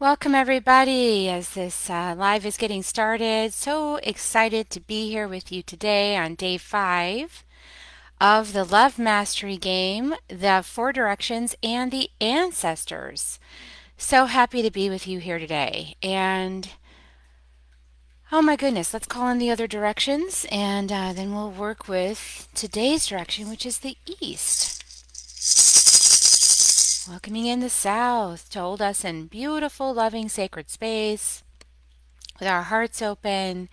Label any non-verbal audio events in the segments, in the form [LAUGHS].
Welcome, everybody, as this uh, live is getting started. So excited to be here with you today on day five of the Love Mastery game, the Four Directions, and the Ancestors. So happy to be with you here today. And oh my goodness, let's call in the other directions, and uh, then we'll work with today's direction, which is the East. Welcoming in the South to hold us in beautiful, loving, sacred space with our hearts open,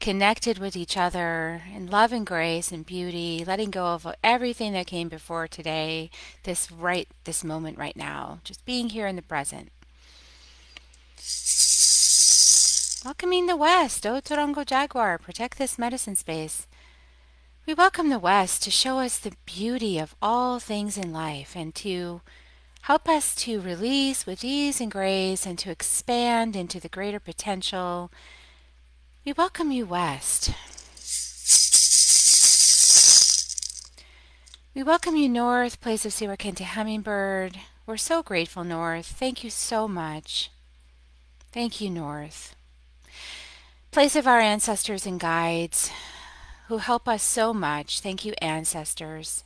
connected with each other in love and grace and beauty, letting go of everything that came before today, this right this moment right now, just being here in the present. Welcoming the West, Otorongo Jaguar, protect this medicine space. We welcome the West to show us the beauty of all things in life and to Help us to release with ease and grace and to expand into the greater potential. We welcome you, West. We welcome you, North, place of Siwar Q'enti Hummingbird. We're so grateful, North. Thank you so much. Thank you, North. Place of our ancestors and guides who help us so much. Thank you, ancestors.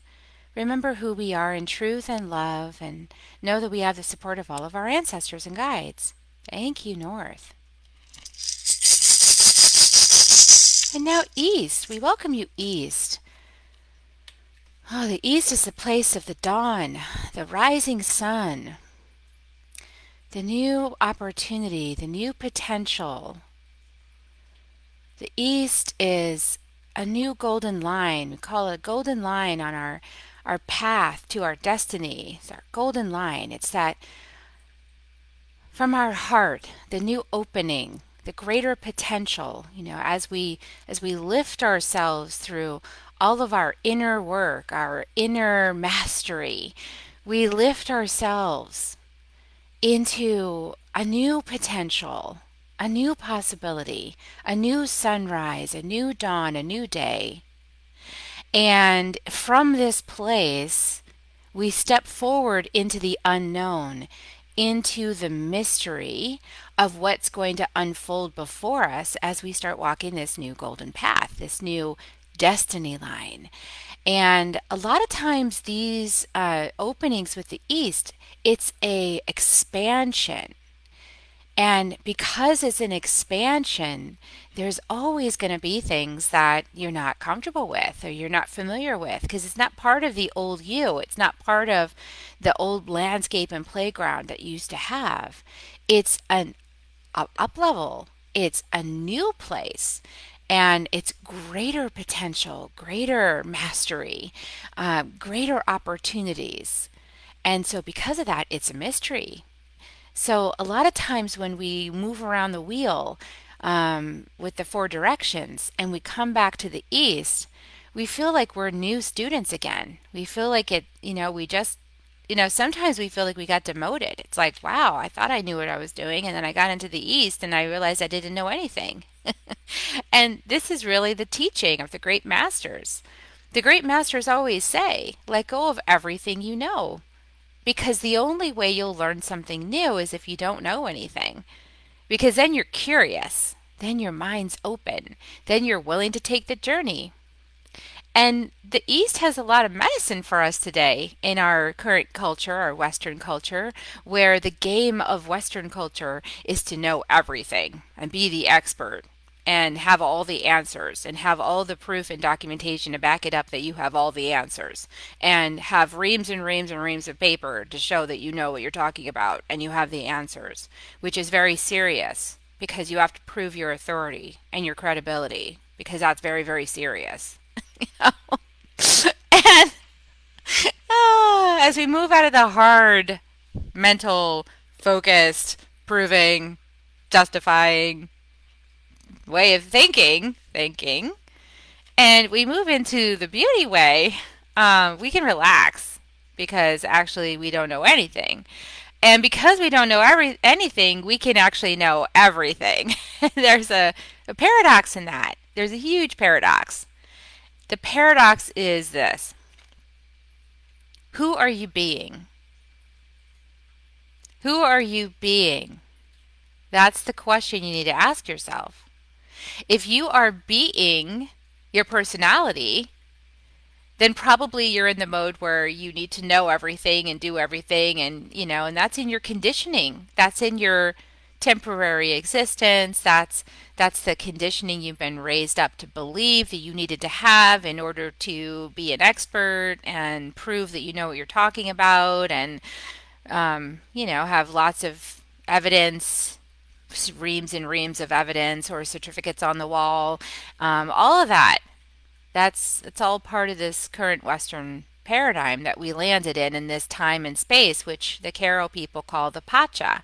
Remember who we are in truth and love, and know that we have the support of all of our ancestors and guides. Thank you, North. And now, East. We welcome you, East. Oh, the East is the place of the dawn, the rising sun, the new opportunity, the new potential. The East is a new golden line. We call it a golden line on our our path to our destiny. It's our golden line. It's that from our heart, the new opening, the greater potential, you know, as we as we lift ourselves through all of our inner work, our inner mastery, we lift ourselves into a new potential, a new possibility, a new sunrise, a new dawn, a new day. And from this place, we step forward into the unknown, into the mystery of what's going to unfold before us as we start walking this new golden path, this new destiny line. And a lot of times these uh, openings with the East, it's a expansion. And because it's an expansion, there's always going to be things that you're not comfortable with or you're not familiar with because it's not part of the old you. It's not part of the old landscape and playground that you used to have. It's an up level, it's a new place. And it's greater potential, greater mastery, uh, greater opportunities. And so, because of that, it's a mystery. So, a lot of times when we move around the wheel, um, with the four directions and we come back to the east, we feel like we're new students again. We feel like it, you know, we just, you know, sometimes we feel like we got demoted. It's like, wow, I thought I knew what I was doing. And then I got into the east and I realized I didn't know anything. [LAUGHS] and this is really the teaching of the great masters. The great masters always say, let go of everything you know. Because the only way you'll learn something new is if you don't know anything. Because then you're curious, then your mind's open, then you're willing to take the journey. And the East has a lot of medicine for us today in our current culture, our Western culture, where the game of Western culture is to know everything and be the expert and have all the answers and have all the proof and documentation to back it up that you have all the answers and have reams and reams and reams of paper to show that you know what you're talking about and you have the answers, which is very serious because you have to prove your authority and your credibility because that's very, very serious. [LAUGHS] [LAUGHS] and oh, as we move out of the hard, mental, focused, proving, justifying, way of thinking, thinking, and we move into the beauty way, um, we can relax because actually we don't know anything. And because we don't know every anything, we can actually know everything. [LAUGHS] There's a, a paradox in that. There's a huge paradox. The paradox is this Who are you being? Who are you being? That's the question you need to ask yourself. If you are being your personality, then probably you're in the mode where you need to know everything and do everything and you know and that's in your conditioning. That's in your temporary existence. That's that's the conditioning you've been raised up to believe that you needed to have in order to be an expert and prove that you know what you're talking about and um, you know have lots of evidence reams and reams of evidence or certificates on the wall um, all of that that's it's all part of this current Western paradigm that we landed in in this time and space, which the Q'ero people call the Pacha.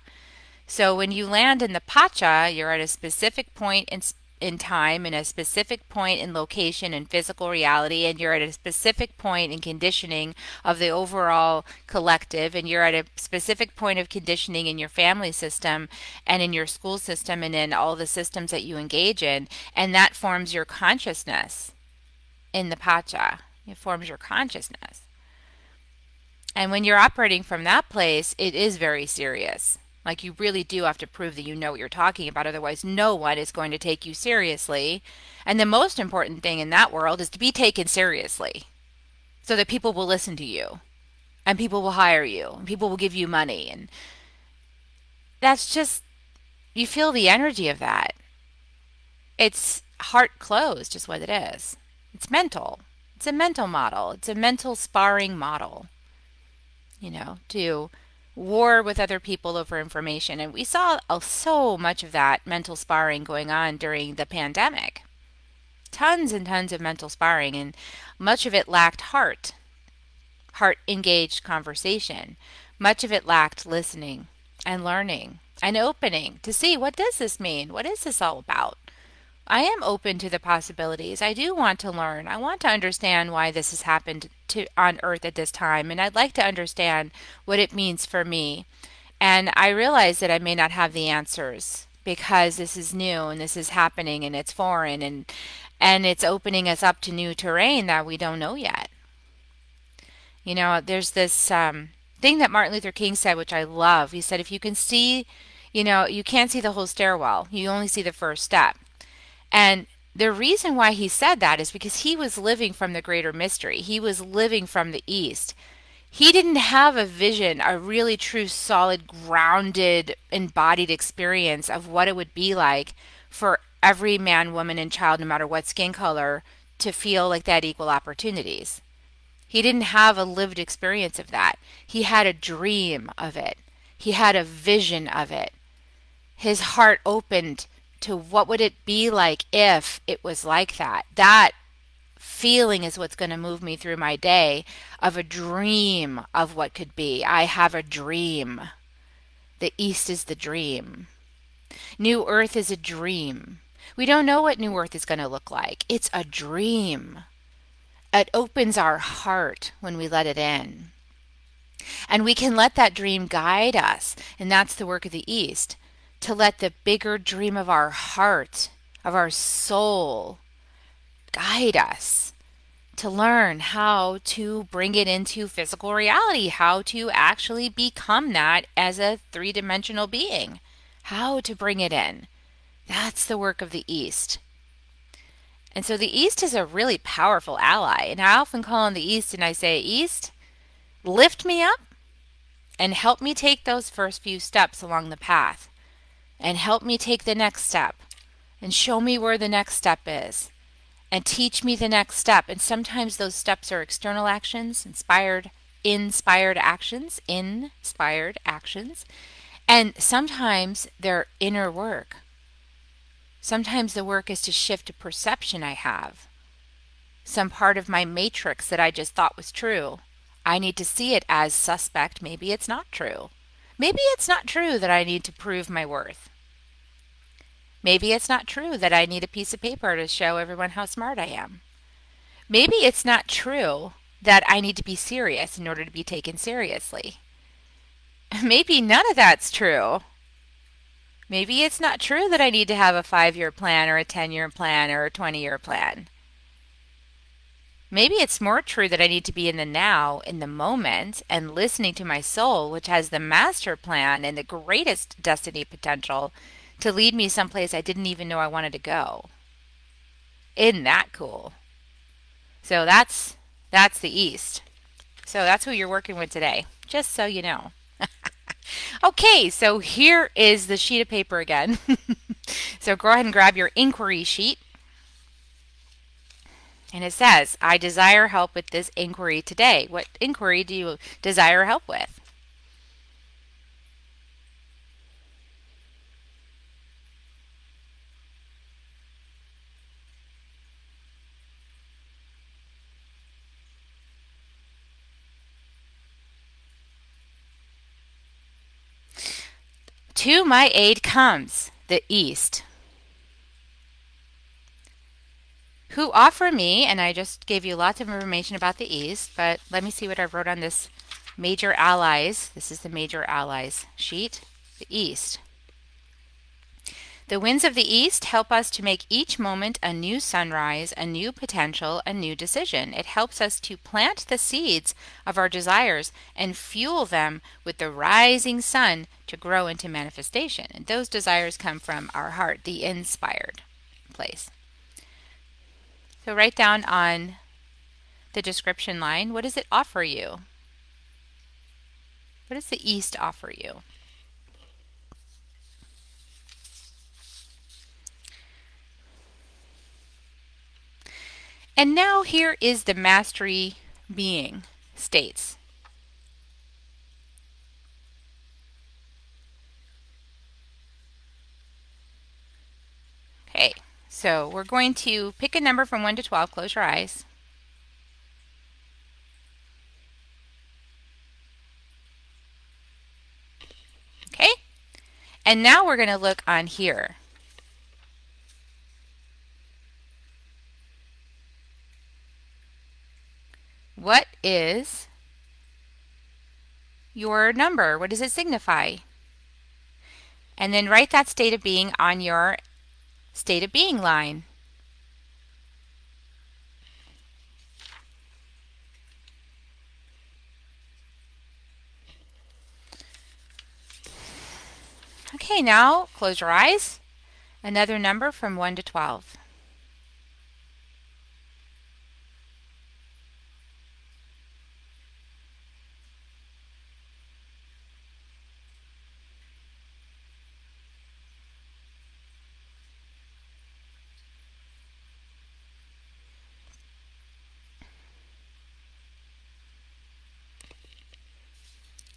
So when you land in the Pacha, you're at a specific point in in time, in a specific point in location and physical reality, and you're at a specific point in conditioning of the overall collective, and you're at a specific point of conditioning in your family system and in your school system and in all the systems that you engage in, and that forms your consciousness in the pacha. It forms your consciousness. And when you're operating from that place, it is very serious. Like you really do have to prove that you know what you're talking about. Otherwise, no one is going to take you seriously. And the most important thing in that world is to be taken seriously so that people will listen to you and people will hire you and people will give you money. And that's just, you feel the energy of that. It's heart closed, just what it is. It's mental. It's a mental model. It's a mental sparring model, you know, to war with other people over information. And we saw oh so much of that mental sparring going on during the pandemic. Tons and tons of mental sparring, and much of it lacked heart, heart engaged conversation. Much of it lacked listening and learning and opening to see what does this mean? What is this all about? I am open to the possibilities. I do want to learn. I want to understand why this has happened to on earth at this time and I'd like to understand what it means for me. And I realize that I may not have the answers because this is new and this is happening and it's foreign and and it's opening us up to new terrain that we don't know yet. You know, there's this um, thing that Martin Luther King said, which I love. He said, if you can see, you know, you can't see the whole stairwell, you only see the first step. And the reason why he said that is because he was living from the greater mystery. He was living from the East. He didn't have a vision, a really true, solid, grounded, embodied experience of what it would be like for every man, woman, and child, no matter what skin color, to feel like they had equal opportunities. He didn't have a lived experience of that. He had a dream of it. He had a vision of it. His heart opened to what would it be like if it was like that. That feeling is what's going to move me through my day of a dream of what could be. I have a dream. The East is the dream. New Earth is a dream. We don't know what New Earth is going to look like. It's a dream. It opens our heart when we let it in. And we can let that dream guide us. And that's the work of the East to let the bigger dream of our heart, of our soul, guide us to learn how to bring it into physical reality, how to actually become that as a three dimensional being, how to bring it in. That's the work of the East. And so the East is a really powerful ally. And I often call on the East and I say, East, lift me up and help me take those first few steps along the path and help me take the next step and show me where the next step is and teach me the next step. And sometimes those steps are external actions, inspired, inspired actions, inspired actions. And sometimes they're inner work. Sometimes the work is to shift a perception I have. Some part of my matrix that I just thought was true. I need to see it as suspect. Maybe it's not true. Maybe it's not true that I need to prove my worth. Maybe it's not true that I need a piece of paper to show everyone how smart I am. Maybe it's not true that I need to be serious in order to be taken seriously. Maybe none of that's true. Maybe it's not true that I need to have a five year plan or a 10 year plan or a 20 year plan. Maybe it's more true that I need to be in the now, in the moment, and listening to my soul, which has the master plan and the greatest destiny potential to lead me someplace I didn't even know I wanted to go. Isn't that cool? So that's that's the East. So that's who you're working with today, just so you know. [LAUGHS] okay, so here is the sheet of paper again. [LAUGHS] so go ahead and grab your inquiry sheet. And it says, I desire help with this inquiry today. What inquiry do you desire help with? To my aid comes the East, who offer me, and I just gave you lots of information about the East, but let me see what I wrote on this major allies. This is the major allies sheet, the East. The winds of the east help us to make each moment a new sunrise, a new potential, a new decision. It helps us to plant the seeds of our desires and fuel them with the rising sun to grow into manifestation. And those desires come from our heart, the inspired place. So write down on the description line, what does it offer you? What does the east offer you? And now here is the mastery being states. Okay, so we're going to pick a number from 1 to 12. Close your eyes. Okay, and now we're going to look on here. What is your number? What does it signify? And then write that state of being on your state of being line. Okay, now close your eyes. Another number from 1 to 12.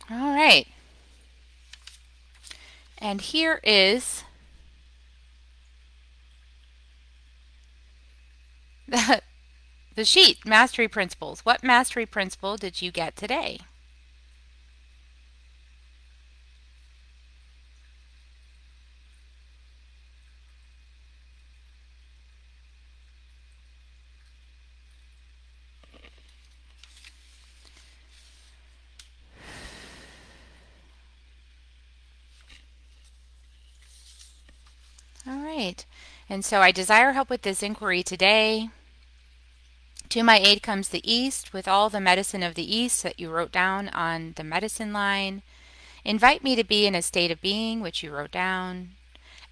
All right. And here is [LAUGHS] the, the sheet, Mastery Principles. What mastery principle did you get today? All right. And so I desire help with this inquiry today. To my aid comes the East with all the medicine of the East that you wrote down on the medicine line. Invite me to be in a state of being, which you wrote down.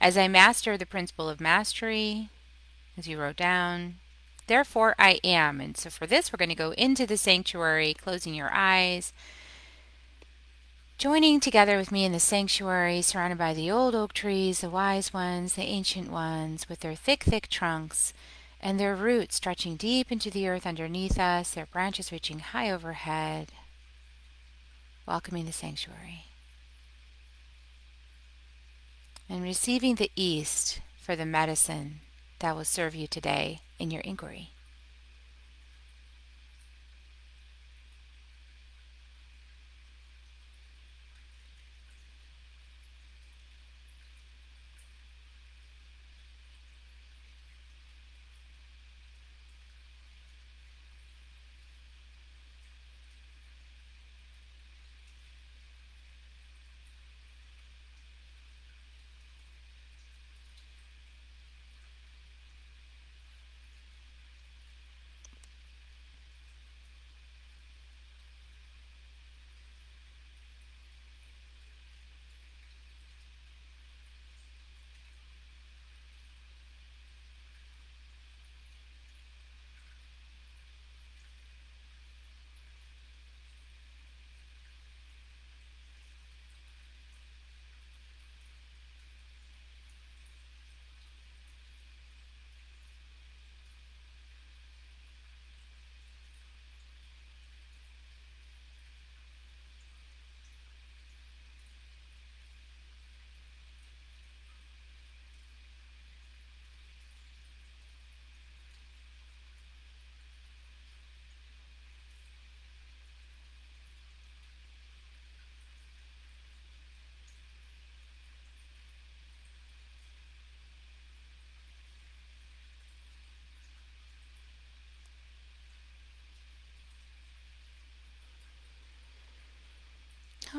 As I master the principle of mastery, as you wrote down. Therefore I am. And so for this, we're going to go into the sanctuary, closing your eyes, Joining together with me in the sanctuary, surrounded by the old oak trees, the wise ones, the ancient ones, with their thick, thick trunks, and their roots stretching deep into the earth underneath us, their branches reaching high overhead, welcoming the sanctuary. And receiving the East for the medicine that will serve you today in your inquiry.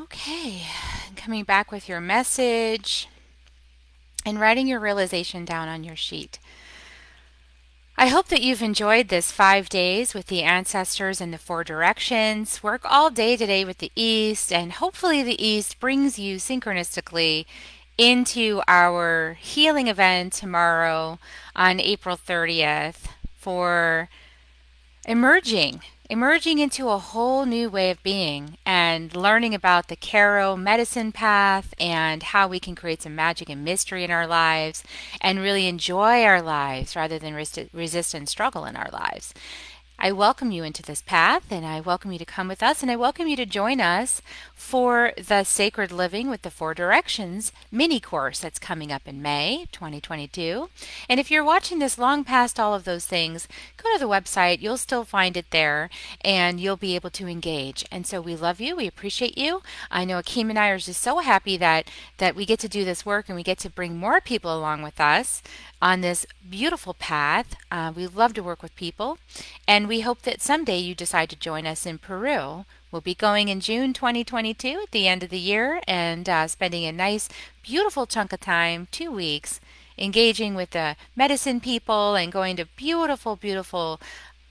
Okay, coming back with your message and writing your realization down on your sheet. I hope that you've enjoyed this five days with the ancestors in the four directions. Work all day today with the East, and hopefully, the East brings you synchronistically into our healing event tomorrow on April 30th for emerging emerging into a whole new way of being and learning about the Q'ero medicine path and how we can create some magic and mystery in our lives and really enjoy our lives rather than resist and struggle in our lives. I welcome you into this path and I welcome you to come with us and I welcome you to join us for the Sacred Living with the Four Directions mini course that's coming up in May 2022. And if you're watching this long past all of those things, go to the website. You'll still find it there and you'll be able to engage. And so we love you. We appreciate you. I know Akeem and I are just so happy that, that we get to do this work and we get to bring more people along with us on this beautiful path. Uh, we love to work with people, and we hope that someday you decide to join us in Peru. We'll be going in June 2022 at the end of the year and uh, spending a nice, beautiful chunk of time, two weeks, engaging with the medicine people and going to beautiful, beautiful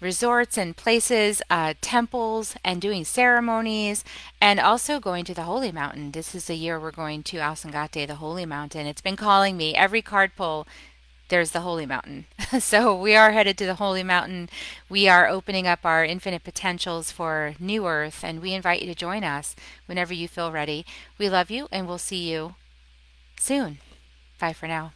resorts and places, uh, temples, and doing ceremonies, and also going to the Holy Mountain. This is the year we're going to Ausangate, the Holy Mountain. It's been calling me. Every card pull there's the Holy Mountain. [LAUGHS] so we are headed to the Holy Mountain. We are opening up our infinite potentials for New Earth, and we invite you to join us whenever you feel ready. We love you, and we'll see you soon. Bye for now.